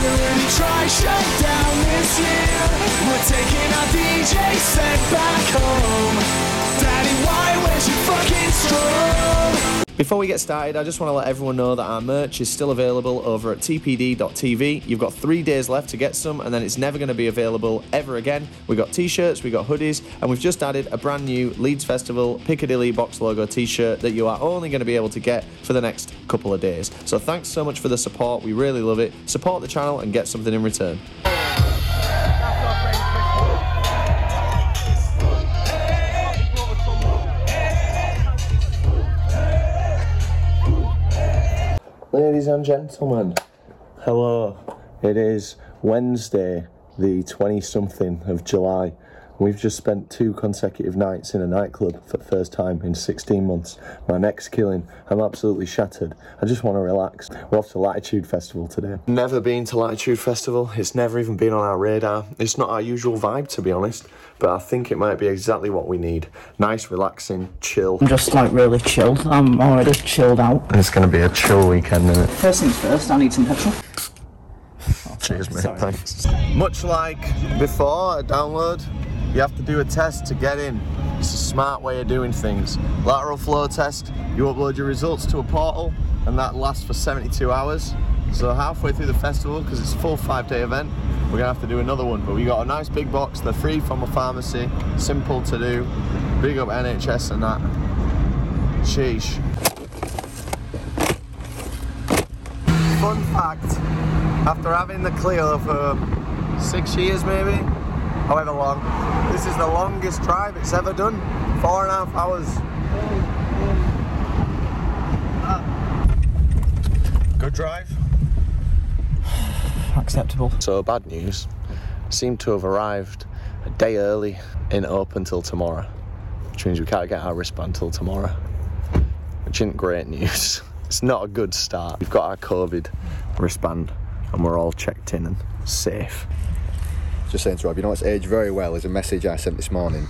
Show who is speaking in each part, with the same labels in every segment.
Speaker 1: Try this year. We're taking our DJ set back home. Daddy, why where's your fucking strobe?
Speaker 2: Before we get started, I just want to let everyone know that our merch is still available over at tpd.tv. You've got three days left to get some, and then it's never going to be available ever again. We've got t shirts, we've got hoodies, and we've just added a brand new Leeds Festival Piccadilly box logo t shirt that you are only going to be able to get for the next couple of days. So thanks so much for the support. We really love it. Support the channel and get something in return. Ladies and gentlemen, hello. It is Wednesday, the 20 something of July. We've just spent two consecutive nights in a nightclub for the first time in 16 months. My neck's killing. I'm absolutely shattered. I just want to relax. We're off to Latitude Festival today. Never been to Latitude Festival. It's never even been on our radar. It's not our usual vibe, to be honest, but I think it might be exactly what we need. Nice, relaxing, chill.
Speaker 3: I'm just like really chilled. I'm already chilled out.
Speaker 2: It's going to be a chill weekend, isn't it?
Speaker 3: First things first, I need some petrol.
Speaker 2: Cheers, mate.
Speaker 3: Sorry.
Speaker 2: Thanks. Much like before, a download, you have to do a test to get in. It's a smart way of doing things. Lateral flow test, you upload your results to a portal, and that lasts for 72 hours. So halfway through the festival, because it's a full five-day event, we're gonna have to do another one. But we got a nice big box. They're free from a pharmacy, simple to do. Big up NHS and that. Sheesh. Fun fact, after having the Clio for six years maybe, however long, this is the longest drive it's ever done. Four and a half hours. Good drive.
Speaker 3: Acceptable.
Speaker 2: So bad news, seem to have arrived a day early in open till tomorrow, which means we can't get our wristband till tomorrow, which isn't great news. It's not a good start. We've got our COVID wristband and we're all checked in and safe.
Speaker 4: Just saying to Rob, you know what's aged very well is a message I sent this morning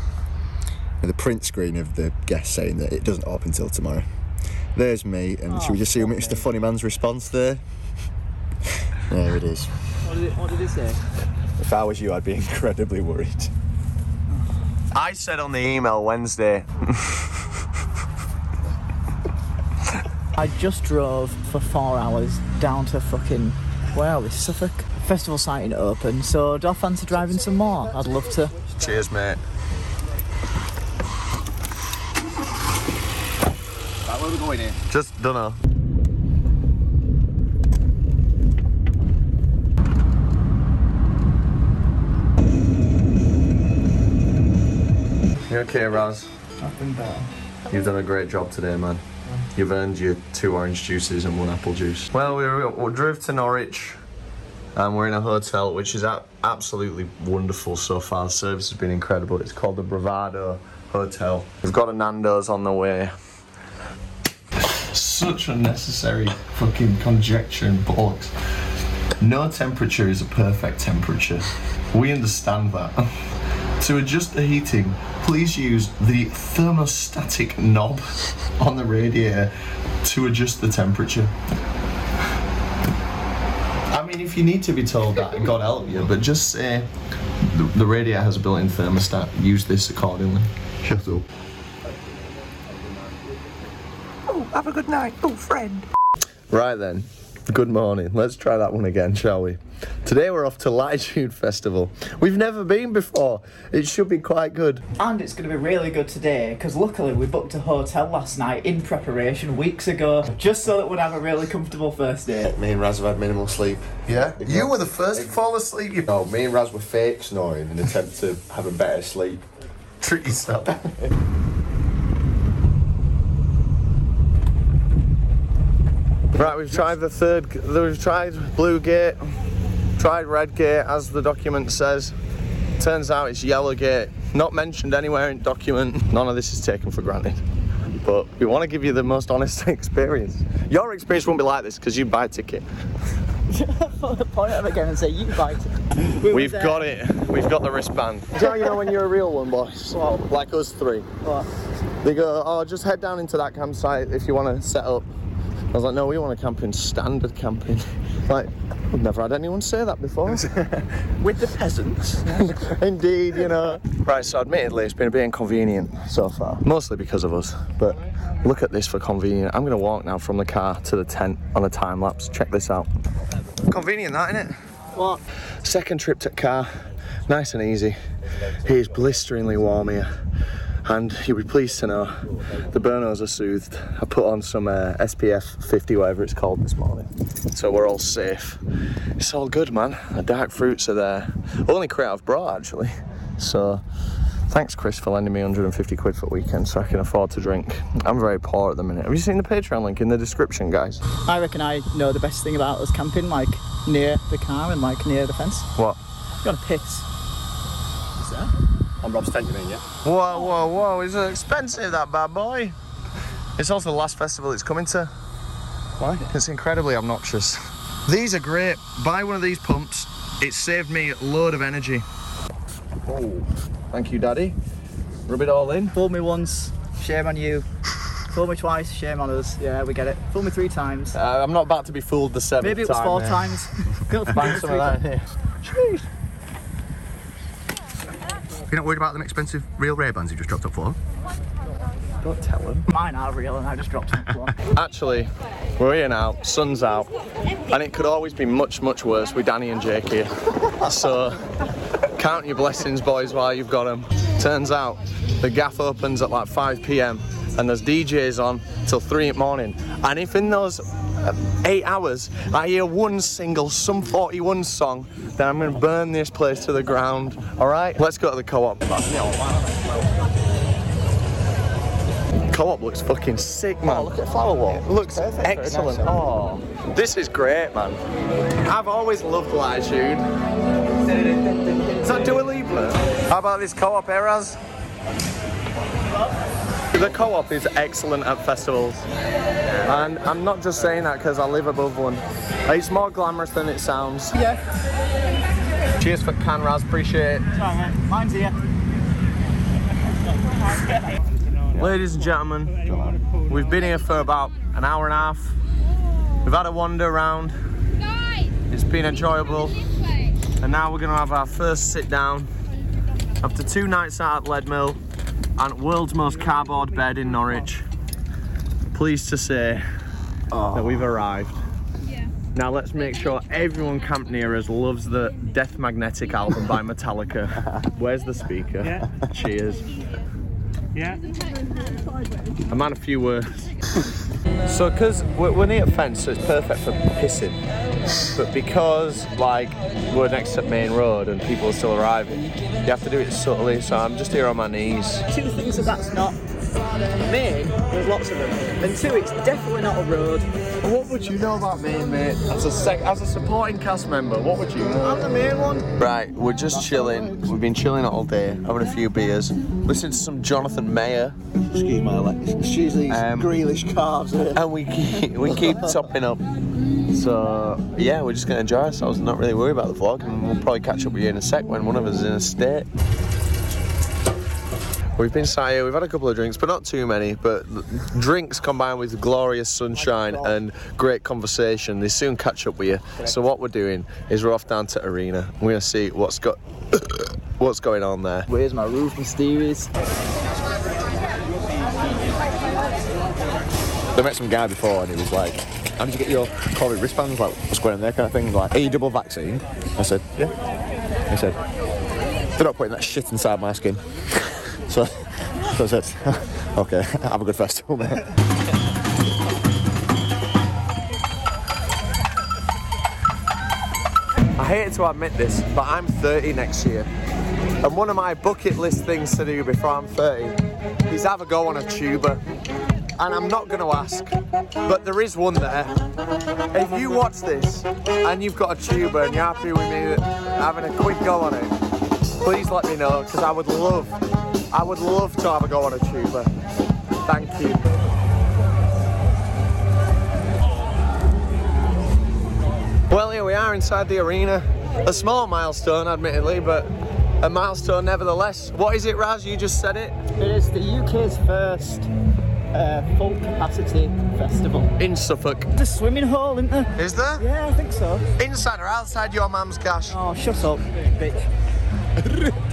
Speaker 4: with a print screen of the guest saying that it doesn't open till tomorrow. There's me, and should we oh, just assume it's the funny man's response there? There it is.
Speaker 3: What did, it, what did it say?
Speaker 4: If I was you, I'd be incredibly worried.
Speaker 2: I said on the email Wednesday,
Speaker 3: I just drove for four hours down to fucking, where are we, Suffolk? Festival site in open, so do I fancy driving some more? I'd love to.
Speaker 2: cheers mate.
Speaker 4: Right, where are we going here?
Speaker 2: Just dunno. You okay, Raz?
Speaker 3: Nothing better.
Speaker 2: You've done a great job today, man. You've earned your two orange juices and one apple juice. Well, we, were, we drove to Norwich and we're in a hotel which is a- absolutely wonderful so far. The service has been incredible. It's called the Bravado Hotel. We've got a Nando's on the way. Such unnecessary fucking conjecture and bollocks. No temperature is a perfect temperature. We understand that. To adjust the heating, please use the thermostatic knob on the radiator to adjust the temperature. I mean, if you need to be told that, God help you, but just say the, the radiator has a built in thermostat, use this accordingly.
Speaker 4: Shut up.
Speaker 3: Oh, have a good night, oh friend.
Speaker 2: Right then, good morning. Let's try that one again, shall we? Today we're off to Latitude Festival. We've never been before. It should be quite good.
Speaker 3: And it's going to be really good today because luckily we booked a hotel last night in preparation weeks ago just so that we'd have a really comfortable first day.
Speaker 4: Me and Raz have had minimal sleep.
Speaker 2: Yeah? You were the first to fall asleep. You
Speaker 4: No, me and Raz were fake snoring in an attempt to have a better sleep.
Speaker 2: treat yourself. Right, we've tried the third. We've tried blue gate, tried red gate, as the document says. Turns out it's yellow gate. Not mentioned anywhere in document. None of this is taken for granted. But we want to give you the most honest experience. Your experience won't be like this because you buy a ticket.
Speaker 3: Point at him again and say, you bite it. We
Speaker 2: We've
Speaker 3: there.
Speaker 2: got it. We've got the wristband. Do you know, you know when you're a real one, boss? Like us three.
Speaker 3: What?
Speaker 2: They go, oh, just head down into that campsite if you want to set up. I was like, no, we want to camp in standard camping. Like, I've never had anyone say that before.
Speaker 3: With the peasants.
Speaker 2: Indeed, you know. Right, so admittedly, it's been a bit inconvenient so far. Mostly because of us. But look at this for convenient. I'm going to walk now from the car to the tent on a time lapse. Check this out. Convenient, that, isn't it?
Speaker 3: What?
Speaker 2: Second trip to car. Nice and easy. It is blisteringly warm here. And you'll be pleased to know the burnos are soothed. I put on some uh, SPF 50, whatever it's called, this morning. So we're all safe. It's all good, man. The dark fruits are there. Only crate I've brought, actually. So thanks, Chris, for lending me 150 quid for the weekend so I can afford to drink. I'm very poor at the minute. Have you seen the Patreon link in the description, guys?
Speaker 3: I reckon I know the best thing about us camping, like near the car and like near the fence.
Speaker 2: What?
Speaker 3: You gotta piss. Is that?
Speaker 5: I'm Rob's tent, you mean, yeah?
Speaker 2: Whoa, whoa, whoa, is it expensive, that bad boy? It's also the last festival it's coming to.
Speaker 5: Why?
Speaker 2: It's incredibly obnoxious. These are great. Buy one of these pumps. It saved me a load of energy. Oh, thank you, Daddy. Rub it all in.
Speaker 3: Fool me once, shame on you. Fool me twice, shame on us. Yeah, we get it. Fool me three times.
Speaker 2: Uh, I'm not about to be fooled the seventh time.
Speaker 3: Maybe it was
Speaker 2: time,
Speaker 3: four
Speaker 2: mate.
Speaker 3: times. Go for
Speaker 2: Bang some of that
Speaker 3: times.
Speaker 2: Here.
Speaker 4: You're not worried about them expensive real Ray-Bans you just dropped up for?
Speaker 2: Don't tell him.
Speaker 3: Mine are real and I just dropped them. Go.
Speaker 2: Actually, we're here now, sun's out, and it could always be much, much worse with Danny and Jake here. So, count your blessings, boys, while you've got them. Turns out, the gaff opens at like 5 pm, and there's DJs on till 3 in the morning. And if in those uh, eight hours I hear one single Sum 41 song, then I'm going to burn this place to the ground. Alright? Let's go to the co op. Co op looks fucking sick, man.
Speaker 4: look at Flower Wall.
Speaker 2: It looks
Speaker 4: Perfect,
Speaker 2: excellent.
Speaker 4: nice.
Speaker 2: Oh, this is great, man. I've always loved Latitude. Is that Dua Lipa? How about this co-op, Eras? The co-op is excellent at festivals. And I'm not just saying that because I live above one. It's more glamorous than it sounds.
Speaker 3: yeah.
Speaker 2: Cheers for Can Raz, appreciate it.
Speaker 3: Sorry, mate. Mine's here.
Speaker 2: Ladies and gentlemen, we've been here for about an hour and a half. We've had a wander around. It's been enjoyable. And now we're going to have our first sit down after two nights out at Leadmill and world's most cardboard bed in Norwich. Pleased to say that we've arrived. Now let's make sure everyone camped near us loves the Death Magnetic album by Metallica. Where's the speaker? Cheers.
Speaker 6: Yeah.
Speaker 2: A man of few words. So, because we're, near a fence, so it's perfect for pissing. But because, like, we're next to the main road and people are still arriving, you have to do it subtly. So I'm just here on my knees.
Speaker 3: Two things that that's not. Main, there's lots of them. And two, it's definitely not a road.
Speaker 2: What would you know about Maine, mate? As a sec- as a supporting cast member, what would you know?
Speaker 3: I'm the main one.
Speaker 2: Right, we're just chilling. We've been chilling all day, having a few beers, listening to some Jonathan Mayer,
Speaker 5: Excuse my leg. Excuse these
Speaker 2: Um,
Speaker 5: Grealish calves here.
Speaker 2: and we keep, we keep topping up. So yeah, we're just gonna enjoy ourselves and not really worry about the vlog, and we'll probably catch up with you in a sec when one of us is in a state. We've been sat here, we've had a couple of drinks, but not too many. But drinks combined with glorious sunshine and great conversation, they soon catch up with you. So what we're doing is we're off down to Arena. We're gonna see what's got what's going on there.
Speaker 3: Where's my roof mysterious?
Speaker 4: I met some guy before and he was like, how did you get your COVID wristbands? Like, what's going on there kind of thing? Like, are you double vaccine? I said, yeah. He said, they're not putting that shit inside my skin. so, so I said, okay, have a good festival, mate.
Speaker 2: I hate to admit this, but I'm 30 next year. And one of my bucket list things to do before I'm 30 is have a go on a tuba. And I'm not going to ask, but there is one there. If you watch this and you've got a tuba and you're happy with me having a quick go on it, please let me know because I would love, I would love to have a go on a tuba. Thank you. Well, here we are inside the arena. A small milestone, admittedly, but a milestone nevertheless. What is it, Raz? You just said it.
Speaker 3: It is the UK's first uh, full capacity festival.
Speaker 2: In Suffolk.
Speaker 3: There's a swimming hole, isn't there?
Speaker 2: Is there?
Speaker 3: Yeah, I think so.
Speaker 2: Inside or outside your mum's gash?
Speaker 3: Oh, shut up, bitch.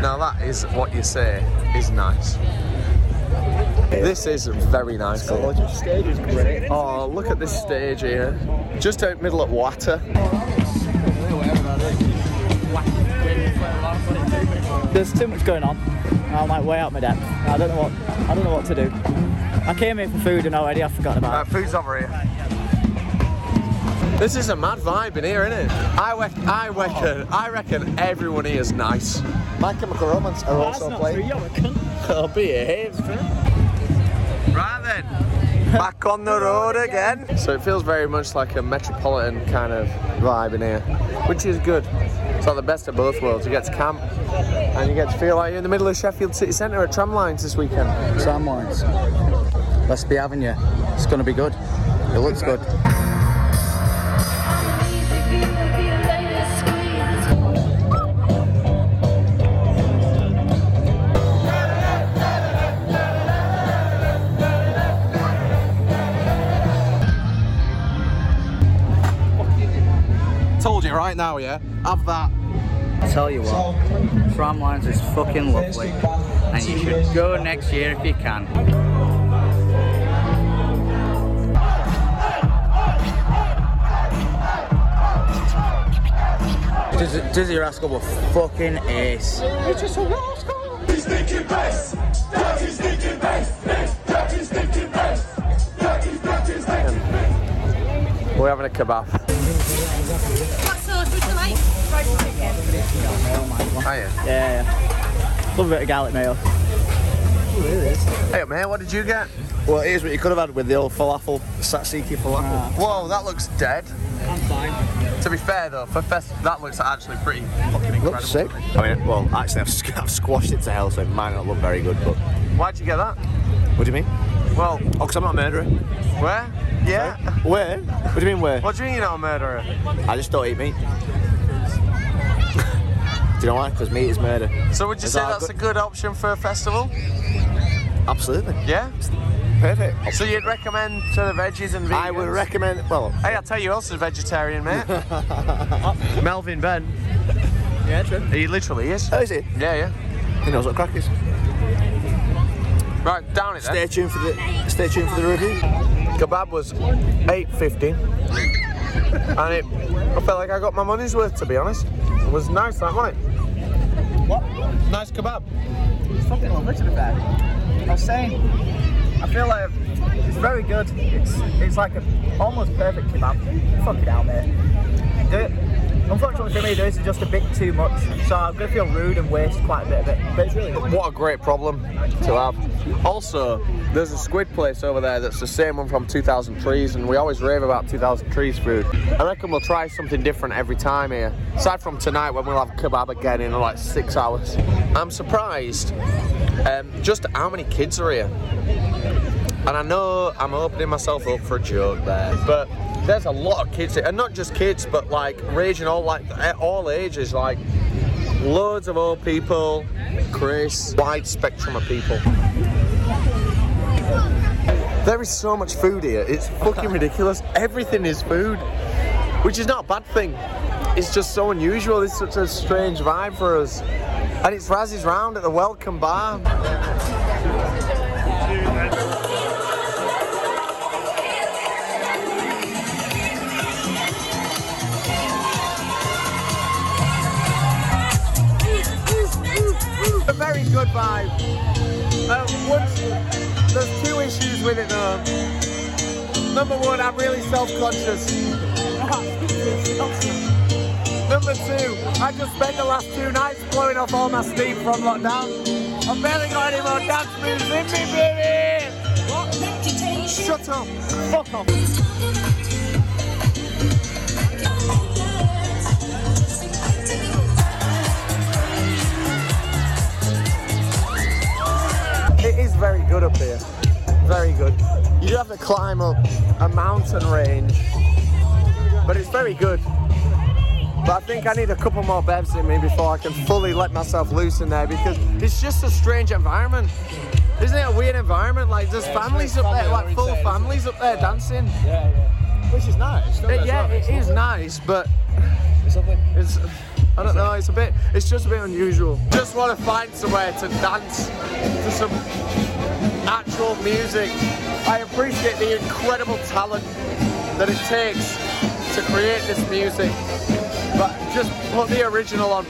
Speaker 2: Now that is what you say is nice. This is very nice.
Speaker 5: stage is great.
Speaker 2: Oh, look at this stage here. Just out middle of water.
Speaker 3: There's too much going on. I'm like way out my depth. I don't know what I don't know what to do. I came here for food and already I've forgotten about
Speaker 2: Right, uh, food's over here. This is a mad vibe in here, isn't it? I, reck- I reckon, I reckon everyone here is nice.
Speaker 4: My Chemical Romance are
Speaker 3: it.
Speaker 4: also playing.
Speaker 3: you're.
Speaker 2: I'll behave. Right then, back on the road again. So it feels very much like a metropolitan kind of vibe in here, which is good. It's like the best of both worlds. You get to camp and you get to feel like you're in the middle of Sheffield City Centre at Tramlines this weekend.
Speaker 6: Tramlines. Let's be having you. It's going to be good. It looks good.
Speaker 5: Right now, yeah? Have that.
Speaker 6: I tell you what, Tramlines is fucking lovely. And you should go next year if you can. Dizzee, Dizzee Rascal were fucking ace.
Speaker 2: it's just We're having a kebab.
Speaker 7: What sauce would you like? Fried chicken.
Speaker 2: Are you?
Speaker 3: Yeah, yeah. Love a bit of garlic mayo.
Speaker 2: Hey mate, what did you get?
Speaker 5: Well, here's what you could have had with the old falafel, tzatziki falafel. Ah.
Speaker 2: Whoa, that looks dead.
Speaker 3: I'm fine.
Speaker 2: To be fair though, for fest, that looks actually pretty fucking incredible.
Speaker 5: Looks sick. I mean, well, actually, I've, I've squashed it to hell, so it might not look very good, but.
Speaker 2: Why'd you get that?
Speaker 5: What do you mean?
Speaker 2: Well,
Speaker 5: Oh, because I'm not a murderer.
Speaker 2: where? Yeah.
Speaker 5: Where? What do you mean, where?
Speaker 2: What do you mean you're not a murderer?
Speaker 5: I just don't eat meat. Do you know why? Because meat is murder.
Speaker 2: So would you
Speaker 5: Is
Speaker 2: say
Speaker 5: that
Speaker 2: that's
Speaker 5: good?
Speaker 2: a good option for a festival?
Speaker 5: Absolutely.
Speaker 2: Yeah.
Speaker 5: Perfect.
Speaker 2: So you'd recommend to the veggies and vegans?
Speaker 5: I would recommend, well,
Speaker 2: Hey, I'll tell you who else is vegetarian, mate. Melvin Benn.
Speaker 3: Yeah, true.
Speaker 2: He literally is.
Speaker 5: oh, is it?
Speaker 2: Yeah, yeah.
Speaker 5: He knows what crack is.
Speaker 2: Right, down it then.
Speaker 5: Stay tuned for the stay tuned for the review.
Speaker 2: Kebab was 8.50 and it, I felt like I got my money's worth to be honest. It was nice that wasn't it?
Speaker 3: What?
Speaker 2: Nice kebab.
Speaker 3: It's fucking lovely to be fair. I was saying, I feel like it's very good. It's it's like a almost perfect kebab. Fuck it out, mate. Do it. Unfortunately for me, this is just a bit too much, so I'm gonna feel rude and waste quite a bit of it. But it's really good.
Speaker 2: What a great problem to have. Also, there's a squid place over there that's the same one from 2000 Trees, and we always rave about 2000 Trees food. I reckon we'll try something different every time here. Aside from tonight when we'll have kebab again in like six hours. I'm surprised um, just how many kids are here. And I know I'm opening myself up for a joke there, but there's a lot of kids here, and not just kids, but like raging all like at all ages, like loads of old people, Chris, wide spectrum of people. There is so much food here, it's fucking ridiculous. Everything is food, which is not a bad thing. It's just so unusual, it's such a strange vibe for us. And it's Razzies Round at the Welcome Bar. Good vibe. Uh, once, there's two issues with it though. Number one, I'm really self-conscious. Number two, I just spent the last two nights blowing off all my steam from lockdown. I've barely got any more dance moves in me, baby! Shut up! Fuck off! Good up here. Very good. You do have to climb up a mountain range, but it's very good. But I think I need a couple more bevs in me before I can fully let myself loose in there because it's just a strange environment. Isn't it a weird environment? Like, there's families up there, like full families up there dancing.
Speaker 8: Yeah, yeah. Which is nice.
Speaker 2: It- yeah,
Speaker 8: wrong,
Speaker 2: it
Speaker 8: it's
Speaker 2: nice, but
Speaker 8: It's
Speaker 2: it's. I don't know. It's a bit. It's just a bit unusual. Just want to find somewhere to dance to some actual music. I appreciate the incredible talent that it takes to create this music, but just put the original on.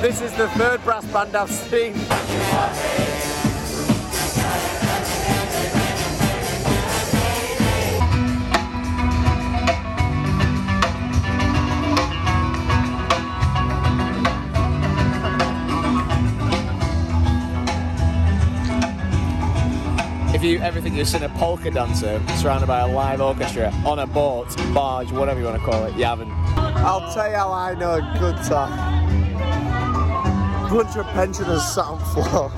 Speaker 2: This is the third brass band I've seen.
Speaker 8: If you ever you've seen a polka dancer surrounded by a live orchestra on a boat, barge, whatever you want to call it, you haven't.
Speaker 2: I'll tell you how I know a good time. Bunch of pensioners sat on floor.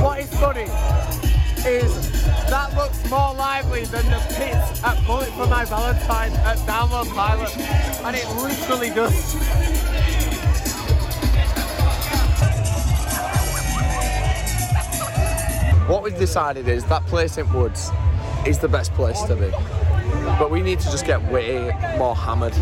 Speaker 2: What is funny is that looks more lively than the pits at Bullet for My Valentine at Download Pilot, and it literally does. What we've decided is that place in Woods is the best place to be. But we need to just get way more hammered.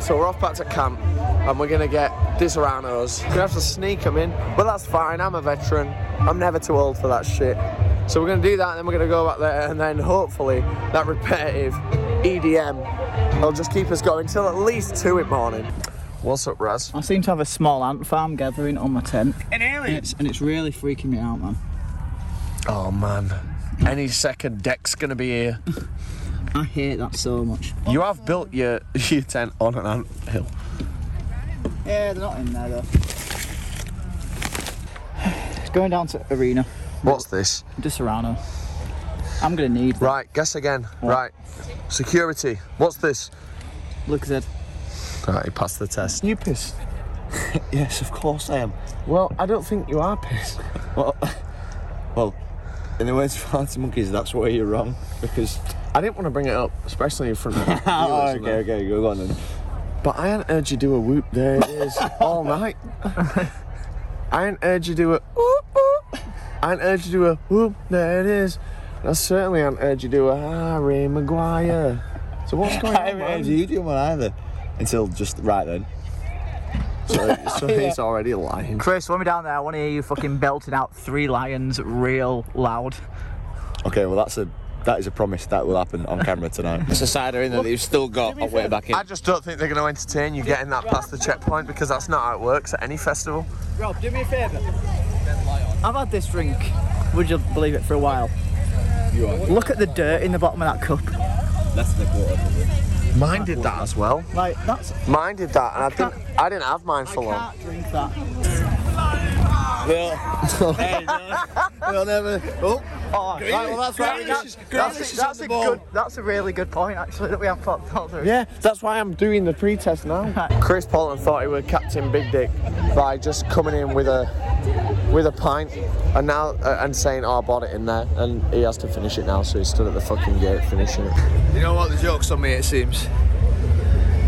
Speaker 2: So we're off back to camp and we're gonna get Disaronnos. We're gonna have to sneak them in, but that's fine. I'm a veteran. I'm never too old for that shit. So we're gonna do that and then we're gonna go back there and then hopefully that repetitive EDM will just keep us going till at least two in the morning. What's up, Raz?
Speaker 3: I seem to have a small ant farm gathering on my tent. An alien? And it's, and it's really freaking me out, man.
Speaker 2: Oh man. Any second deck's gonna be here.
Speaker 3: I hate that so much.
Speaker 2: You have built your your tent on an ant hill.
Speaker 3: Yeah, they're not in there though. It's going down to Arena,
Speaker 2: What's this?
Speaker 3: Disaronno. I'm gonna need that.
Speaker 2: Right, guess again. Right. Security. What's this?
Speaker 3: Look at it.
Speaker 2: Right, he passed the test. You pissed?
Speaker 4: Yes, of course I am.
Speaker 2: Well, I don't think you are pissed.
Speaker 4: Well, well, in the words of Monkeys, that's where you're wrong. Because.
Speaker 2: I didn't want to bring it up, especially in front of you.
Speaker 4: Oh, okay, okay, go on then.
Speaker 2: But I hadn't heard you do a whoop. There it is. all night. I hadn't heard you do a whoop. I hadn't heard you do a whoop. There it is. And I certainly hadn't heard you do a ah, Harry Maguire. So what's going
Speaker 4: I
Speaker 2: on?
Speaker 4: haven't heard
Speaker 2: man?
Speaker 4: you do one either. Until just right then.
Speaker 2: So, so he's already lying.
Speaker 3: Chris, when we're down there, I want to hear you fucking belting out three lions real loud.
Speaker 4: Okay, well, that's a. That is a promise that will happen on camera tonight.
Speaker 8: It's a cider in there that you've still got on way back in.
Speaker 2: I just don't think they're going to entertain you getting that past the checkpoint because that's not how it works at any festival.
Speaker 3: Rob, do me a favour. I've had this drink, would you believe it, for a while. Look at the dirt in the bottom of that cup.
Speaker 4: That's the quarter.
Speaker 2: Mine did that as well.
Speaker 3: Like, that's.
Speaker 2: Mine did that, and I didn't. I didn't have mine
Speaker 3: I
Speaker 2: for long.
Speaker 3: can't drink that.
Speaker 4: We'll never. Oh,
Speaker 3: Oh, right, well, that's right.
Speaker 4: That's-
Speaker 3: That's,
Speaker 4: that's-
Speaker 3: that's,
Speaker 4: that's
Speaker 3: a
Speaker 4: ball.
Speaker 3: good. That's a really good point, actually, that we have thought, thought through.
Speaker 2: Yeah, that's why I'm doing the pre-test now. Chris Paulton thought he was Captain Big Dick by just coming in with a with a pint and now uh, and saying, "Oh, I bought it in there," and he has to finish it now, so he stood at the fucking gate finishing it.
Speaker 8: You know what? The joke's on me, it seems.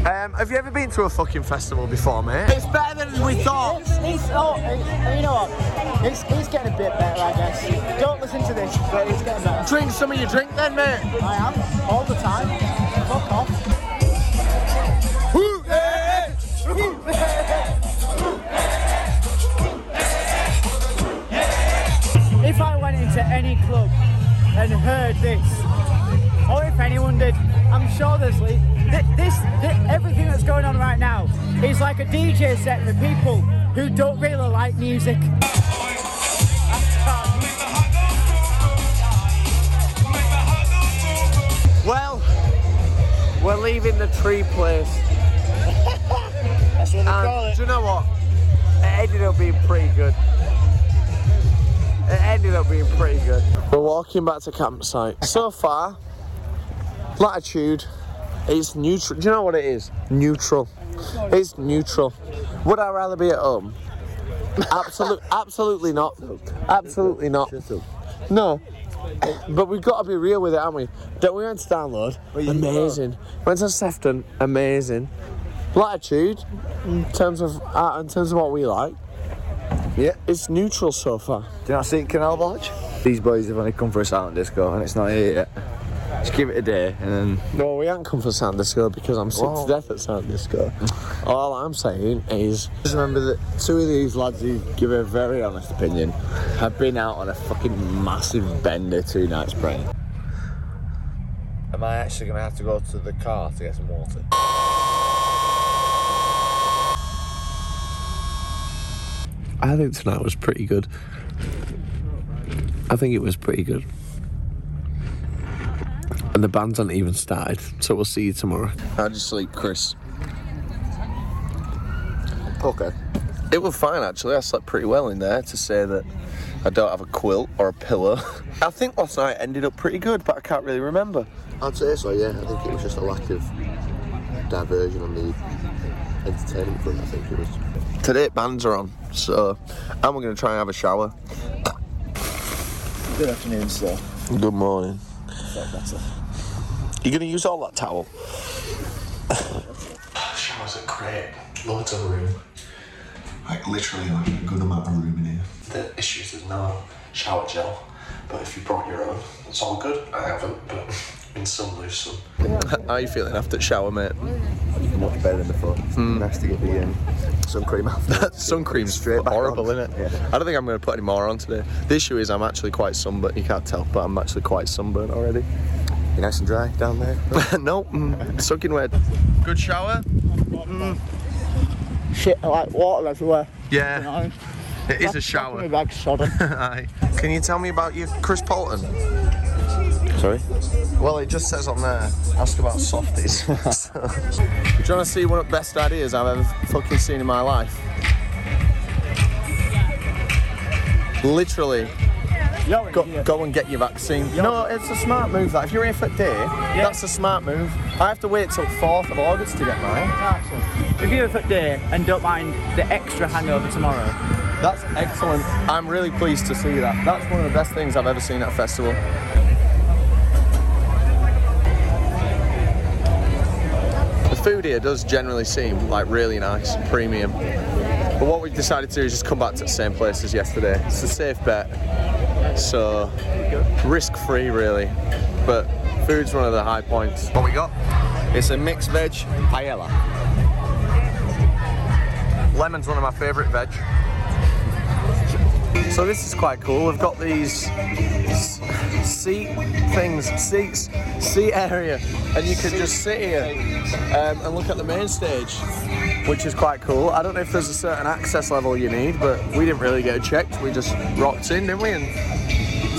Speaker 2: Um, have you ever been to a fucking festival before, mate? It's better than we thought.
Speaker 3: It's, it's, oh, it's, you know what? It's, it's getting a bit better, I guess. Don't listen to this, but it's getting better.
Speaker 2: Drink some of your drink then, mate.
Speaker 3: I am, all the time. Fuck off. If I went into any club and heard this, or if anyone did, I'm sure there's le- th- this, th- everything that's going on right now is like a DJ set for people who don't really like music.
Speaker 2: Well, we're leaving the tree place.
Speaker 4: that's what they call
Speaker 2: And
Speaker 4: it.
Speaker 2: do you know what? It ended up being pretty good. It ended up being pretty good. We're walking back to campsite. So far, latitude it's neutral. Do you know what it is? Neutral. It's neutral. Would I rather be at home? Absolute, absolutely not. Absolutely not. No. But we've got to be real with it, haven't we? Don't we went to download? Amazing. Went to Sefton, amazing. Latitude, in terms of uh, in terms of what we like,
Speaker 4: Yeah.
Speaker 2: it's neutral so far.
Speaker 4: Do you not see Canal Barge? These boys have only come for a silent disco and it's not here yet. Just give it a day and then
Speaker 2: No, we haven't come for Sound Disco because I'm sick
Speaker 4: Well-
Speaker 2: to death at Sound Disco. All I'm saying is,
Speaker 4: Just remember that two of these lads who give a very honest opinion have been out on a fucking massive bender two nights praying. Am I actually going to have to go to the car to get some water?
Speaker 2: I think tonight was pretty good. I think it was pretty good. And the band's haven't even started, so we'll see you tomorrow. How'd you sleep, Chris?
Speaker 4: Okay.
Speaker 2: It was fine actually. I slept pretty well in there to say that I don't have a quilt or a pillow. I think last night ended up pretty good, but I can't really remember.
Speaker 4: I'd say so, yeah. I think it was just a lack of diversion on the entertainment front, I think it was.
Speaker 2: Today bands are on, so I'm gonna try and have a shower.
Speaker 3: Good afternoon, sir.
Speaker 2: Good morning. You're gonna use all that towel?
Speaker 9: Showers are great. Loads of room. Like literally like a good amount of room in here. The issue is there's no shower gel. But if you brought your own, it's all good. I haven't, but in some there's some.
Speaker 2: How are you feeling after the shower, mate?
Speaker 4: Much better than before. Nice to get the um, sun cream off.
Speaker 2: Sun cream's
Speaker 4: Straight
Speaker 2: horrible,
Speaker 4: on.
Speaker 2: isn't it?
Speaker 4: Yeah.
Speaker 2: I don't think I'm going to put any more on today. The issue is I'm actually quite sunburnt. You can't tell, but I'm actually quite sunburnt already.
Speaker 4: You're nice and dry down there.
Speaker 2: no, mm, soaking wet. Good shower?
Speaker 3: Shit, like water everywhere.
Speaker 2: Yeah,
Speaker 3: You know?
Speaker 2: it is a shower.
Speaker 3: bag's sodden.
Speaker 2: Aye. Can you tell me about your Chris Polton?
Speaker 4: Sorry?
Speaker 2: Well, it just says on there, ask about softies. so, do you want to see one of the best ideas I've ever fucking seen in my life? Literally,
Speaker 3: You're
Speaker 2: go, go and get your vaccine. No, it's a smart move. That if you're here for a day, that's a smart move. I have to wait till 4th of August to get mine.
Speaker 3: If you're in for day and don't mind the extra hangover tomorrow,
Speaker 2: That's excellent. I'm really pleased to see that. That's one of the best things I've ever seen at a festival. The food here does generally seem like really nice, premium. But what we've decided to do is just come back to the same place as yesterday. It's a safe bet. So risk free really. But food's one of the high points. What we got?
Speaker 4: It's a mixed veg paella.
Speaker 2: Lemon's one of my favourite veg. So this is quite cool. We've got these seat things, seats, seat area, and you can just sit here um, and look at the main stage, which is quite cool. I don't know if there's a certain access level you need, but we didn't really get checked. We just rocked in, didn't we? And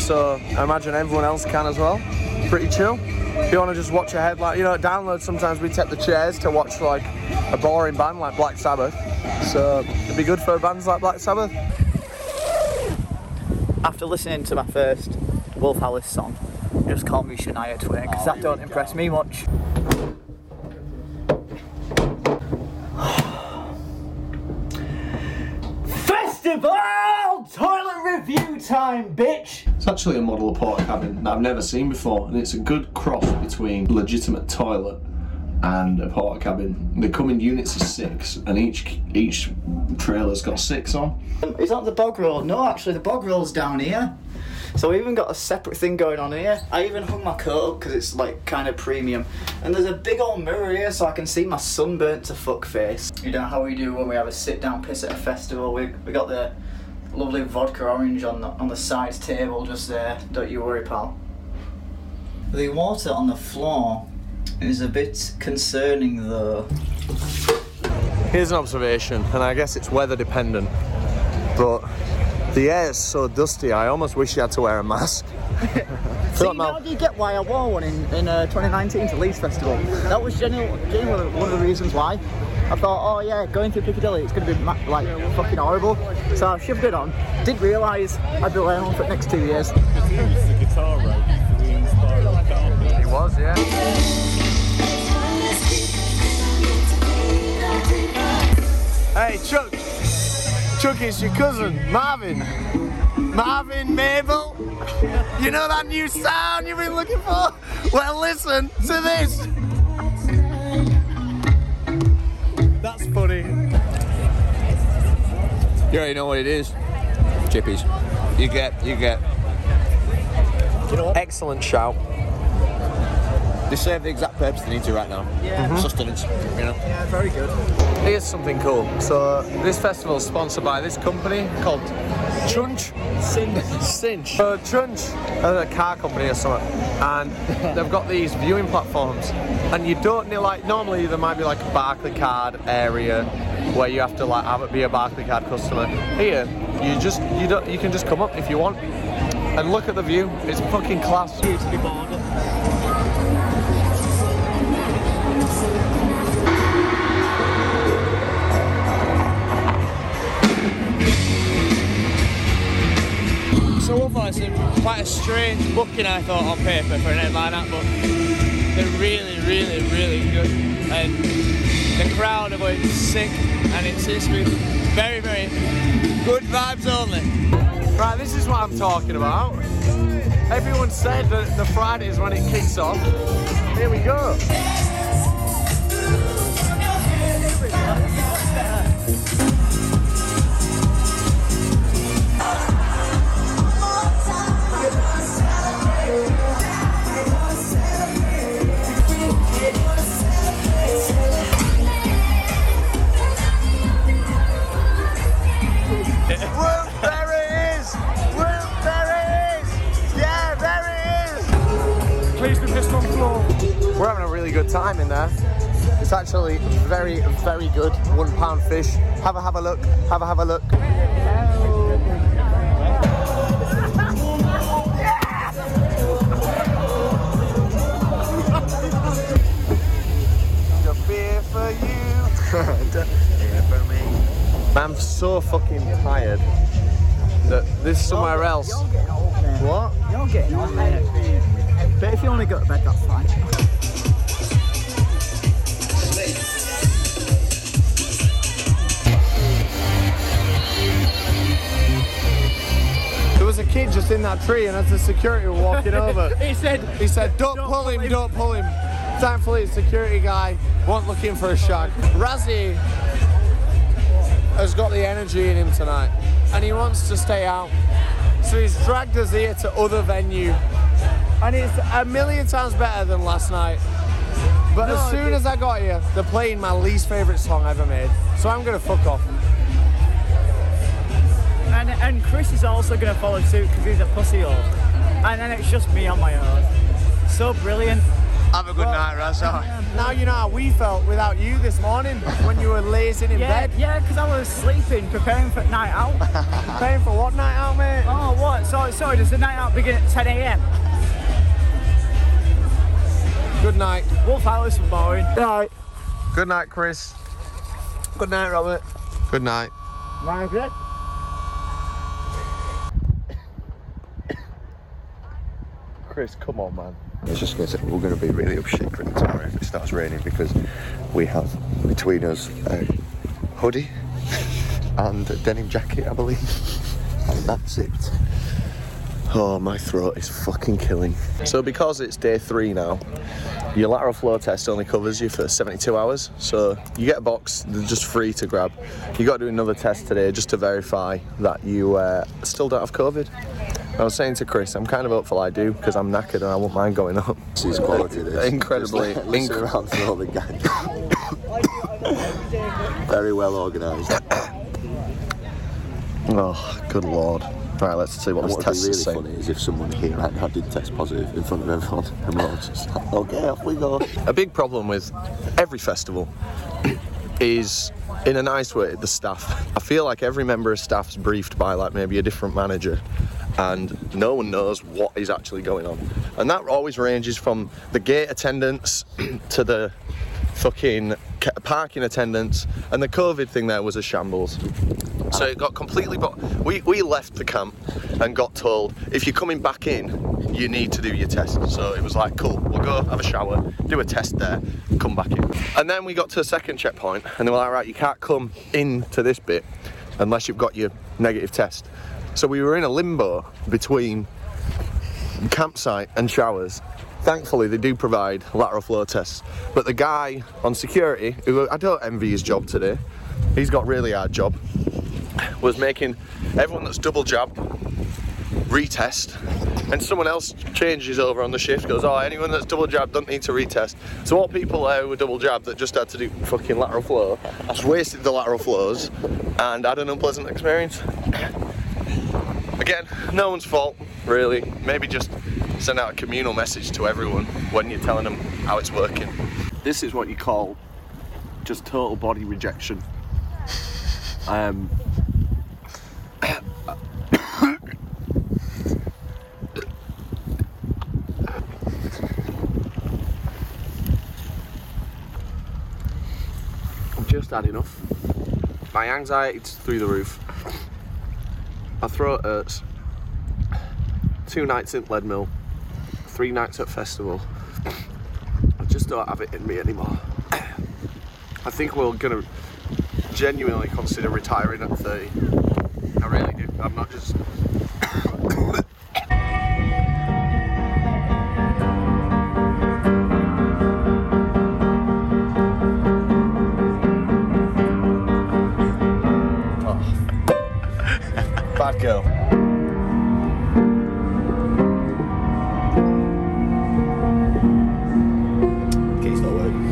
Speaker 2: so I imagine everyone else can as well. Pretty chill. If you want to just watch a headline, you know, download sometimes we take the chairs to watch like a boring band like Black Sabbath. So it'd be good for bands like Black Sabbath.
Speaker 3: after listening to my first Wolf Alice song, just call me Shania Twain, because that don't impress me much. Festival toilet review time, bitch!
Speaker 9: It's actually a model of porta cabin that I've never seen before, and it's a good cross between legitimate toilet and a porta cabin. They come in units of six, and each each trailer's got six on.
Speaker 3: Is that the bog roll? No, actually, the bog roll's down here. So we even got a separate thing going on here. I even hung my coat up because it's like kind of premium. And there's a big old mirror here so I can see my sunburnt to fuck face. You know how we do when we have a sit down piss at a festival. We, we got the lovely vodka orange on the, on the side table just there. Don't you worry, pal. The water on the floor is a bit concerning though.
Speaker 2: Here's an observation, and I guess it's weather dependent, but the air is so dusty. I almost wish you had to wear a mask.
Speaker 3: See,
Speaker 2: Feel
Speaker 3: now do you get why I wore one in, in uh, 2019 to Leeds Festival? That was genuinely, genuinely one of the reasons why. I thought, oh yeah, going through Piccadilly, it's going to be ma- like fucking horrible. So I shoved it on. Didn't realise I'd be wearing one for the next two years.
Speaker 2: He was, yeah. Hey, Chuck. Chuck, it's your cousin, Marvin. Marvin, Mabel. You know that new sound you've been looking for? Well, listen to this. Funny.
Speaker 5: You already know what it is. Chippies. You get, you get. Excellent shout. They serve the exact purpose they need to right now.
Speaker 3: Yeah. Mm-hmm. Mhm.
Speaker 5: Sustenance, you know.
Speaker 3: Yeah, very good.
Speaker 2: Here's something cool. So this festival is sponsored by this company called Trunch.
Speaker 3: Cinch.
Speaker 2: Cinch. So Chunch are a car company or something, and they've got these viewing platforms, and you don't need like normally there might be like a Barclaycard area where you have to like have it be a Barclaycard customer. Here, you just you don't you can just come up if you want and look at the view. It's fucking class.
Speaker 3: Beautifully bordered.
Speaker 5: So thought it's quite a strange booking I thought on paper for an like that, but they're really, really, really good. And the crowd are going sick and it seems to be very, very good vibes only.
Speaker 2: Right, this is what I'm talking about. Everyone said that the Friday is when it kicks off. Here we go. Have a have a look. Have a have a look. Tree, and as the security were walking over,
Speaker 3: He said,
Speaker 2: he said, "Don't, pull him, don't pull him." Thankfully, the security guy wasn't looking for a shag. Razzie has got the energy in him tonight, and he wants to stay out. So he's dragged us here to other venue, and it's a million times better than last night. But
Speaker 3: No,
Speaker 2: as soon as I got here, they're playing my least favourite song ever made. So I'm gonna fuck off.
Speaker 3: And, and Chris is also going to follow suit because he's a pussy hole. And then it's just me on my own. So brilliant.
Speaker 5: Have a good night, Razzo.
Speaker 2: Now you know how we felt without you this morning when you were lazing in
Speaker 3: Yeah,
Speaker 2: bed.
Speaker 3: yeah, because I was sleeping, preparing for night out.
Speaker 2: preparing for what night out, mate?
Speaker 3: oh, what? So, sorry, does the night out begin at 10 a.m.?
Speaker 2: Good night.
Speaker 3: Wolf Alice was boring.
Speaker 2: Night. Good night, Chris. Good night, Robert. Good night.
Speaker 3: Margaret?
Speaker 10: Chris, come on, man.
Speaker 4: I was just going to say, we're going to be really up shit creek tomorrow if it starts raining because we have between us a hoodie and a denim jacket, I believe. And that's it.
Speaker 10: Oh, my throat is fucking killing. So, because it's day three now, your lateral flow test only covers you for 72 hours. So, you get a box, they're just free to grab. You got to do another test today just to verify that you uh, still don't have COVID. I was saying to Chris, I'm kind of hopeful I do because I'm knackered and I won't mind going up.
Speaker 4: This is quality, this.
Speaker 10: Incredibly-
Speaker 4: Just
Speaker 10: inc-
Speaker 4: around for all the gang. Very well organised.
Speaker 10: Oh, good lord. Right, let's see what
Speaker 4: And
Speaker 10: this
Speaker 4: what would
Speaker 10: test
Speaker 4: be
Speaker 10: is
Speaker 4: really
Speaker 10: saying.
Speaker 4: funny is if someone here right now did test positive in front of everyone and we're all just like, okay, off we go.
Speaker 10: A big problem with every festival is, in a nice way, the staff. I feel like every member of staff's briefed by like maybe a different manager, and no one knows what is actually going on. And that always ranges from the gate attendants to the fucking parking attendants, and the COVID thing there was a shambles. So it got completely. But we we left the camp and got told if you're coming back in, you need to do your test. So it was like, cool, we'll go have a shower, do a test there, come back in. And then we got to a second checkpoint, and they were like, right, you can't come into this bit.
Speaker 2: unless you've got your negative test. So we were in a limbo between campsite and showers. Thankfully, they do provide lateral flow tests. But the guy on security, who I don't envy his job today, he's got really hard job, was making everyone that's double jabbed retest. And someone else changes over on the shift, goes, Oh, anyone that's double jabbed don't need to retest. So, all people there who were double jabbed that just had to do fucking lateral flow, just wasted the lateral flows and had an unpleasant experience. Again, no one's fault, really. Maybe just send out a communal message to everyone when you're telling them how it's working. This is what you call just total body rejection. Um, I've just had enough. My anxiety's through the roof. My throat hurts. Uh, two nights in Leadmill, three nights at festival. I just don't have it in me anymore. I think we're gonna genuinely consider retiring at 30. I really do. I'm not just. Girl.
Speaker 4: Key's not working.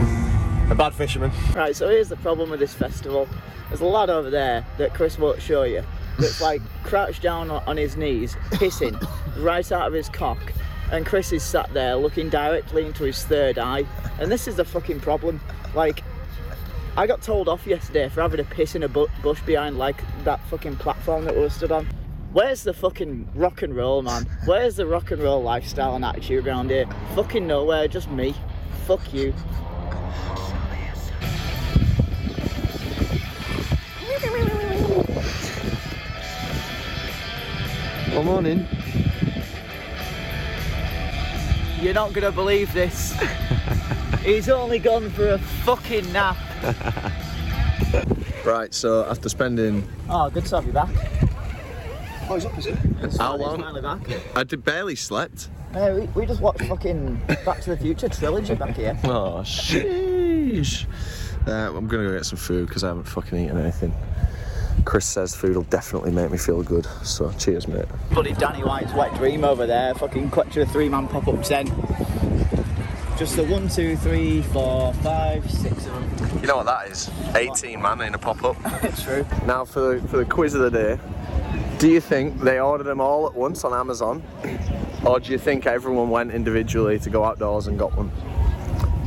Speaker 2: A bad fisherman.
Speaker 3: Right, so here's the problem with this festival. There's a lad over there that Chris won't show you that's like crouched down on on his knees, pissing right out of his cock. And Chris is sat there looking directly into his third eye. And this is the fucking problem. Like, I got told off yesterday for having a piss in a bu- bush behind like that fucking platform that we were stood on. Where's the fucking rock and roll, man? Where's the rock and roll lifestyle and attitude around here? Fucking nowhere, just me. Fuck you.
Speaker 2: Good morning.
Speaker 3: You're not gonna believe this. He's only gone for a fucking nap.
Speaker 2: Right, so after spending
Speaker 3: Oh, good to have you back.
Speaker 4: Oh, he's up, is it?
Speaker 2: how long? I did barely slept.
Speaker 3: Hey, we, we just watched fucking Back to the Future trilogy back here.
Speaker 2: Oh, sheesh. Uh, I'm gonna go get some food because I haven't fucking eaten anything. Chris says food will definitely make me feel good, so cheers, mate.
Speaker 3: Bloody Danny White's wet dream over there. Fucking clutch of a three man pop up tent. Just the one, two, three, four, five, six of them.
Speaker 2: You know what that is? 18 man in a pop up.
Speaker 3: it's true.
Speaker 2: Now, for the, for the quiz of the day, do you think they ordered them all at once on Amazon? Or do you think everyone went individually to go outdoors and got one?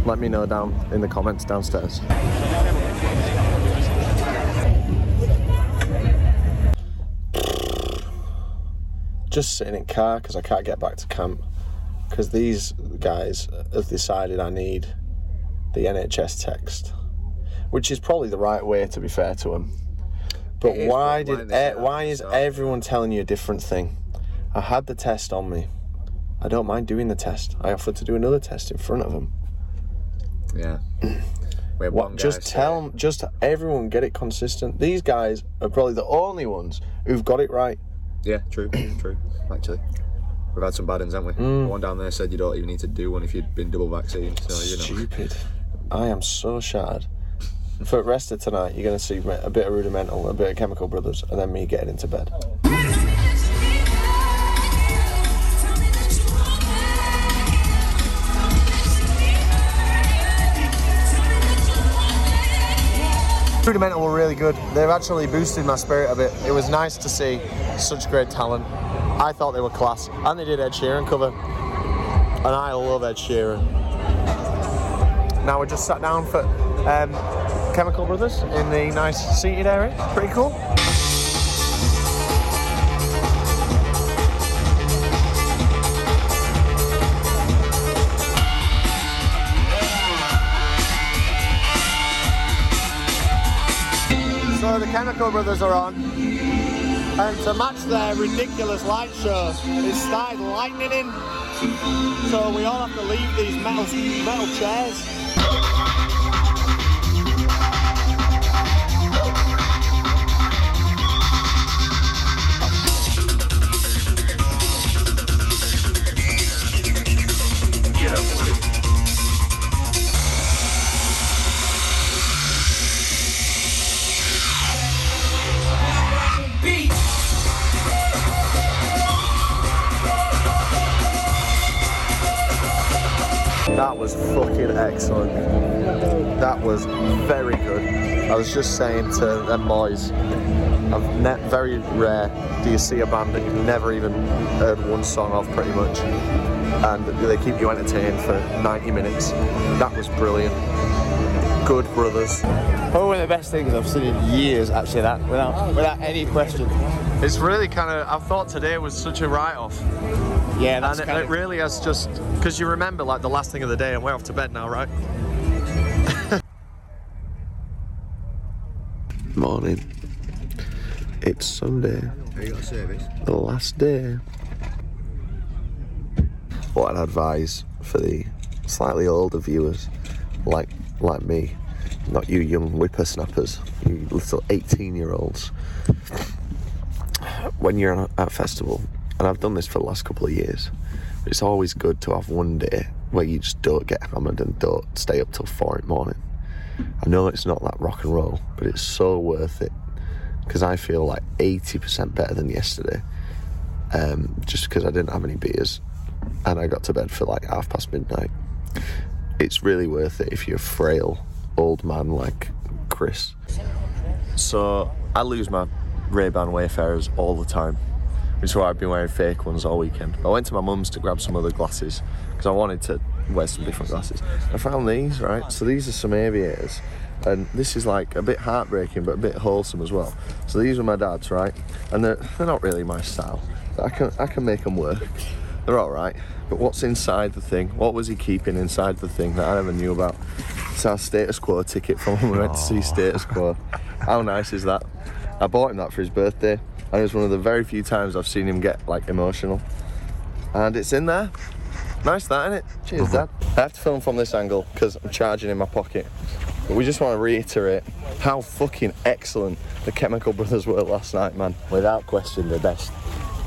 Speaker 2: Let me know down in the comments downstairs. Just sitting in car because I can't get back to camp. Because these guys have decided I need the NHS text, which is probably the right way to be fair to them. But
Speaker 4: is,
Speaker 2: why
Speaker 4: but
Speaker 2: did
Speaker 4: say
Speaker 2: e- why is
Speaker 4: so-
Speaker 2: everyone telling you a different thing? I had the test on me. I don't mind doing the test. I offered to do another test in front of them.
Speaker 4: Yeah.
Speaker 2: What? Just tell
Speaker 4: say-
Speaker 2: 'em- Just everyone get it consistent. These guys are probably the only ones who've got it right.
Speaker 4: Yeah, true, true. Actually, we've had some bad ones, haven't we?
Speaker 2: Mm.
Speaker 4: One down there said you don't even need to do one if you'd been double vaccinated. So you know.
Speaker 2: Stupid. I am so shattered. For the rest of tonight, you're going to see a bit of rudimental, a bit of Chemical Brothers, and then me getting into bed. Rudimental were really good. They've actually boosted my spirit a bit. It was nice to see such great talent. I thought they were class, and they did Ed Sheeran cover, and I love Ed Sheeran. Now we're just sat down for um, Chemical Brothers in the nice seated area. Pretty cool. So the Chemical Brothers are on. And to match their ridiculous light show, it started lightning in. So we all have to leave these metal metal chairs. That was fucking excellent. That was very good. I was just saying to them boys, I've ne- very rare do you see a band that you've never even heard one song of pretty much, and they keep you entertained for 90 minutes. That was brilliant. Good brothers.
Speaker 11: Probably one of the best things I've seen in years, actually, that, without, without any question.
Speaker 2: It's really kind of. I thought today was such a write-off,
Speaker 11: Yeah, that's
Speaker 2: and it,
Speaker 11: kind
Speaker 2: it really has just because you remember like the last thing of the day, and we're off to bed now, right? Morning. It's Sunday,
Speaker 4: Have you got service?
Speaker 2: the last day. What I'd advise for the slightly older viewers, like like me, not you young whippersnappers, you little 18-year-olds. when you're at a festival, and I've done this for the last couple of years, it's always good to have one day where you just don't get hammered and don't stay up till four in the morning. I know it's not that rock and roll, but it's so worth it because I feel like 80% better than yesterday um, just because I didn't have any beers and I got to bed for like half past midnight. It's really worth it if you're a frail old man like Chris. So I lose my Ray-Ban Wayfarers all the time, which is why I've been wearing fake ones all weekend. But I went to my mum's to grab some other glasses because I wanted to wear some different glasses. I found these, right? So these are some aviators. And this is like a bit heartbreaking but a bit wholesome as well. So these were my dad's, right? And they're, they're not really my style. But I can I can make them work. They're all right. But what's inside the thing? What was he keeping inside the thing that I never knew about? It's our status quo ticket from when we went to see status quo. How nice is that? I bought him that for his birthday, and it was one of the very few times I've seen him get like emotional. And it's in there. Nice that, it? Cheers, mm-hmm. Dad. I have to film from this angle because I'm charging in my pocket. But we just want to reiterate how fucking excellent the Chemical Brothers were last night, man.
Speaker 11: without question, the best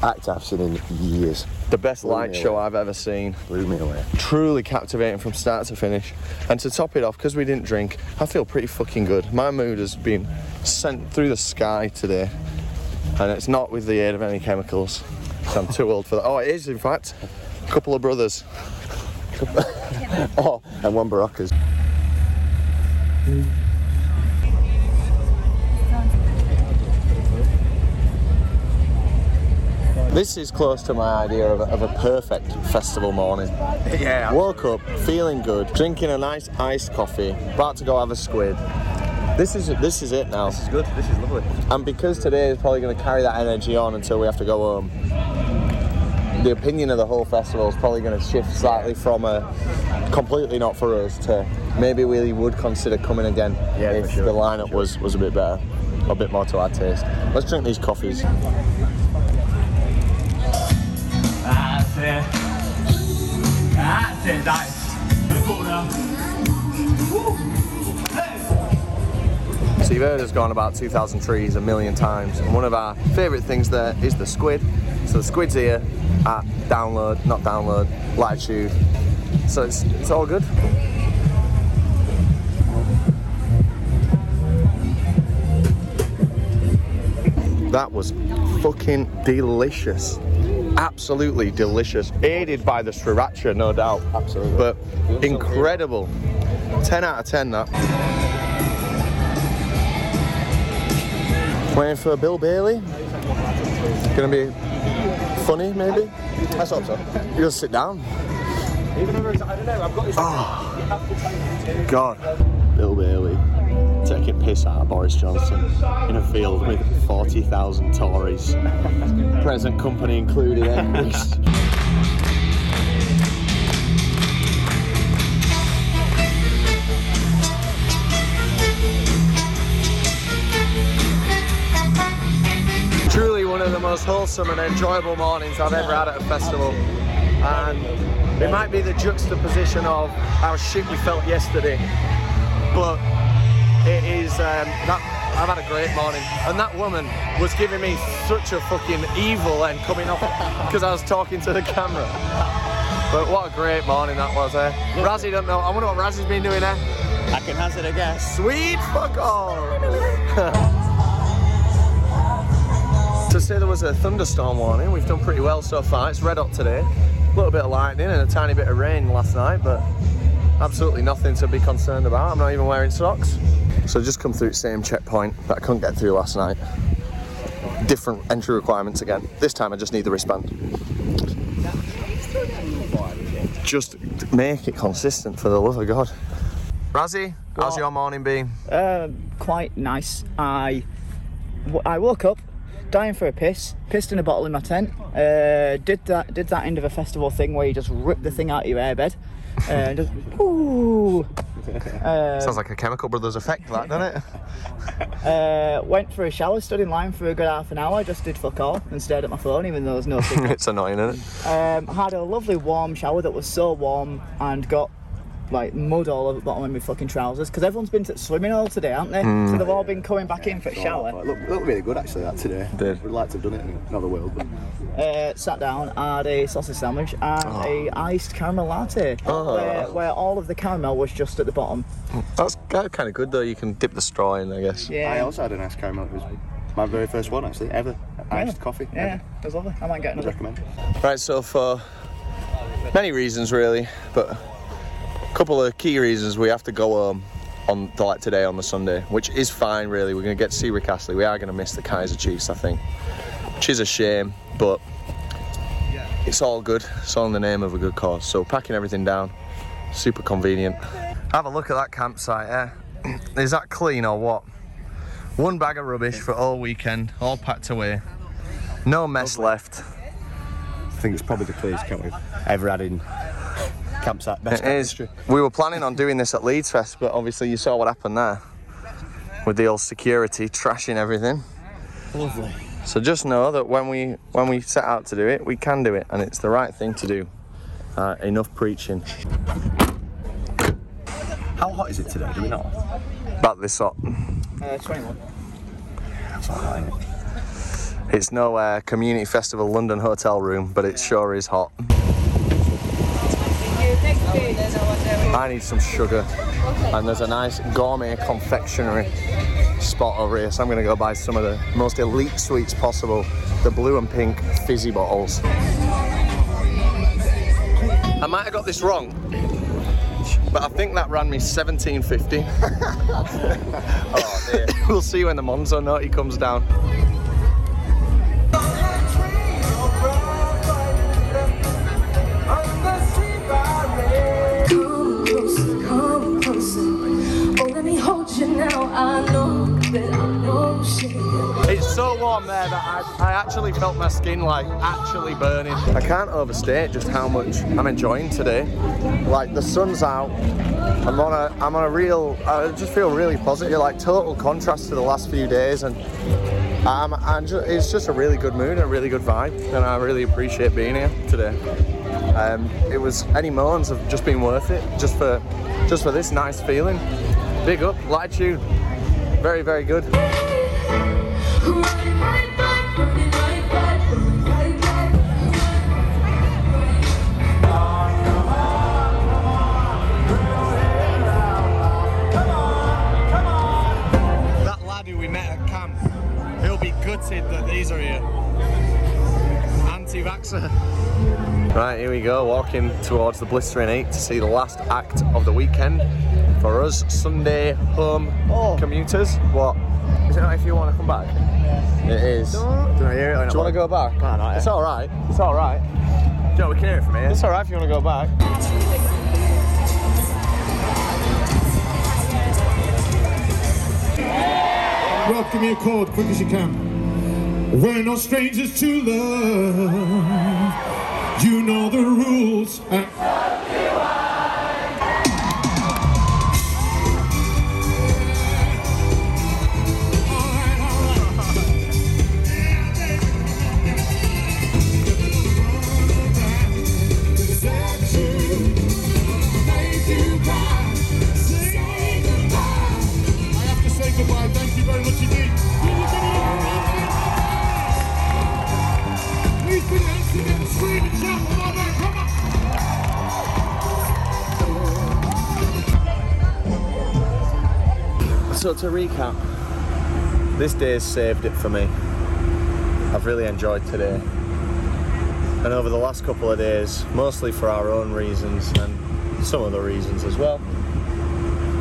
Speaker 11: act I've seen in years.
Speaker 2: The best light show
Speaker 11: away.
Speaker 2: I've ever seen.
Speaker 11: Blew me away.
Speaker 2: Truly captivating from start to finish. And to top it off, because we didn't drink, I feel pretty fucking good. My mood has been sent through the sky today. And it's not with the aid of any chemicals. I'm too old for that. Oh, it is, in fact. A couple of brothers.
Speaker 11: Oh, and one Beroccas.
Speaker 2: This is close to my idea of a, of a perfect festival morning.
Speaker 3: Yeah.
Speaker 2: Woke up feeling good, drinking a nice iced coffee, about to go have a squid. This is this is it now.
Speaker 3: This is good. This is lovely.
Speaker 2: And because today is probably going to carry that energy on until we have to go home, the opinion of the whole festival is probably going to shift slightly from a completely not for us to maybe we would consider coming again
Speaker 3: Yeah,
Speaker 2: if
Speaker 3: sure.
Speaker 2: the lineup was, was a bit better, a bit more to our taste. Let's drink these coffees.
Speaker 1: That's it. That's it, nice.
Speaker 2: So you've heard us go on about 2,000 trees a million times, and one of our favourite things there is the squid. So the squid's here at download, not download, latitude. So it's, it's all good. That was fucking delicious. Absolutely delicious. Aided by the sriracha, no doubt.
Speaker 11: Absolutely.
Speaker 2: But incredible. 10 out of 10 that. Waiting for Bill Bailey. Gonna be funny, maybe?
Speaker 11: Let's hope so.
Speaker 2: You just sit down. Even though I don't know, I've got this. Oh, God. Bill Bailey taking piss out of Boris Johnson in a field with 40,000 Tories. Present company included, eh? of the most wholesome and enjoyable mornings I've ever had at a festival. And it might be the juxtaposition of how shit we felt yesterday, but it is um, that I've had a great morning. And that woman was giving me such a fucking evil and coming off because I was talking to the camera. But what a great morning that was, eh? Razzie don't know. I wonder what Razzie's been doing, eh?
Speaker 11: I can hazard a guess.
Speaker 2: Sweet fuck all. to say there was a thunderstorm warning, we've done pretty well so far. It's red hot today. A little bit of lightning and a tiny bit of rain last night, but Absolutely nothing to be concerned about. I'm not even wearing socks. So just come through the same checkpoint that I couldn't get through last night. Different entry requirements again. This time I just need the wristband. Just make it consistent for the love of God. Razzie, how's your morning been?
Speaker 3: Uh, quite nice. I, I woke up dying for a piss, pissed in a bottle in my tent. Uh, did that did that end of a festival thing where you just rip the thing out of your airbed. Uh, and just ooh. Uh,
Speaker 2: Sounds like a Chemical Brothers effect, that, doesn't it?
Speaker 3: uh, went for a shower, stood in line for a good half an hour, just did fuck all and stared at my phone even though there was no signal.
Speaker 2: it's annoying, isn't it?
Speaker 3: Um, had a lovely warm shower that was so warm and got like mud all over the bottom of my fucking trousers because everyone's been to swimming all today, haven't they? So they've all been coming back in for a shower.
Speaker 4: Oh, it looked, looked really good actually that today.
Speaker 2: Did.
Speaker 4: Would like to have done it in another world, but
Speaker 3: Uh, sat down, had a sausage sandwich and a iced caramel latte,
Speaker 2: Oh.
Speaker 3: where, where all of the caramel was just at the bottom.
Speaker 2: That's kind of good though. You can dip the straw in, I guess.
Speaker 3: Yeah,
Speaker 4: I also had an iced caramel. It was my very first one actually ever. Iced coffee.
Speaker 3: yeah,
Speaker 4: ever.
Speaker 3: it was lovely. I might get
Speaker 4: Would
Speaker 3: another.
Speaker 4: recommend.
Speaker 2: Right, so for many reasons really, but a couple of key reasons we have to go home on like today on the Sunday, which is fine really. We're gonna get to see Rick Astley. We are gonna miss the Kaiser Chiefs, I think, which is a shame, but it's all good. It's all in the name of a good cause. So packing everything down, super convenient. Have a look at that campsite, eh? Is that clean or what? One bag of rubbish for all weekend, all packed away. No mess left.
Speaker 4: I think it's probably the cleanest camp we've ever had in campsite. Best
Speaker 2: It is. We were planning on doing this at Leeds Fest, but obviously you saw what happened there with the old security trashing everything.
Speaker 3: Lovely.
Speaker 2: So just know that when we when we set out to do it, we can do it, and it's the right thing to do. Uh, enough preaching.
Speaker 4: How hot is it today? Do we know?
Speaker 2: About this hot.
Speaker 3: Uh, 21.
Speaker 2: It's no uh, community festival London hotel room, but it sure is hot. I need some sugar, and there's a nice gourmet confectionery spot over here, so I'm gonna go buy some of the most elite sweets possible, the blue and pink fizzy bottles. I might have got this wrong, but I think that ran me 17.50. oh dear. we'll see when the Monzo Noti comes down. Warm there that I, I actually felt my skin like actually burning. I can't overstate just how much I'm enjoying today. Like the sun's out. I'm on a I'm on a real I just feel really positive, like total contrast to the last few days and um, I'm ju- it's just a really good mood a really good vibe and I really appreciate being here today. Um, it was any moments have just been worth it just for just for this nice feeling. Big up, light latitude. Very, very good.
Speaker 12: Running right back, running right back, running right back.
Speaker 2: That lad who we met at camp, he'll be gutted that these are here. Anti-vaxxer. Right, here we go, walking towards the Blistering 8 to see the last act of the weekend. For us, Sunday home oh. commuters. What? Is it not if you want to come back? It is. Do
Speaker 4: Do I hear it?
Speaker 2: you want to go back?
Speaker 4: Nah, nah,
Speaker 2: It's alright. It's alright.
Speaker 4: Joe, we can hear it from here.
Speaker 2: It's alright if you want to go back.
Speaker 13: Rob, give me a chord, quick as you can. We're no strangers to love. You know the rules. Uh,
Speaker 2: So to recap, this day's saved it for me. I've really enjoyed today. And over the last couple of days, mostly for our own reasons and some other reasons as well.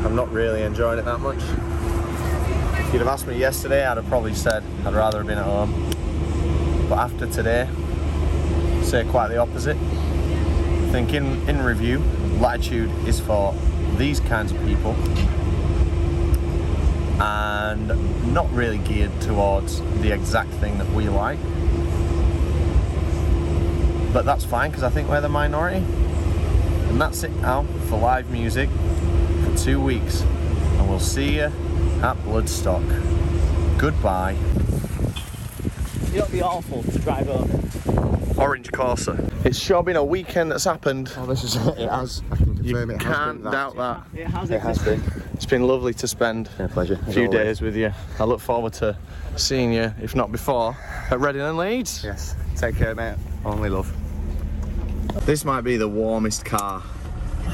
Speaker 2: I'm not really enjoying it that much. If you'd have asked me yesterday, I'd have probably said I'd rather have been at home. But after today, say quite the opposite. I think in, in review, Latitude is for these kinds of people and not really geared towards the exact thing that we like. But that's fine because I think we're the minority. And that's it now for live music for two weeks. And we'll see you at Bloodstock. Goodbye.
Speaker 3: You don't be awful to drive home.
Speaker 2: Orange Corsa. It's sure been a weekend that's happened.
Speaker 4: Oh, this is it. It has. I can
Speaker 2: You
Speaker 4: it has
Speaker 2: can't
Speaker 4: been
Speaker 2: doubt that.
Speaker 3: It has
Speaker 4: It has been.
Speaker 2: It's been lovely to spend
Speaker 4: Yeah, pleasure.
Speaker 2: a few
Speaker 4: always.
Speaker 2: days with you. I look forward to seeing you, if not before, at Reading and Leeds.
Speaker 4: Yes. Take care, mate. Only love.
Speaker 2: This might be the warmest car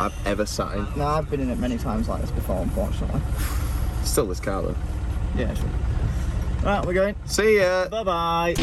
Speaker 2: I've ever sat in.
Speaker 3: No, I've been in it many times like this before, unfortunately.
Speaker 2: Still this car though.
Speaker 3: Yeah, sure. Right, we're going.
Speaker 2: See ya.
Speaker 3: Bye bye.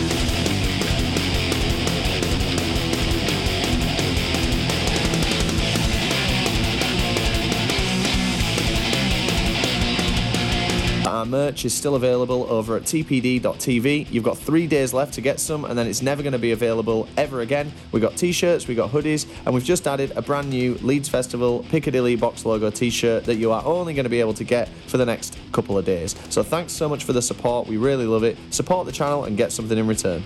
Speaker 2: Our merch is still available over at tpd.tv. You've got three days left to get some, and then it's never going to be available ever again. We've got t-shirts, we've got hoodies, and we've just added a brand new Leeds Festival Piccadilly box logo t-shirt that you are only going to be able to get for the next couple of days. So thanks so much for the support. We really love it. Support the channel and get something in return.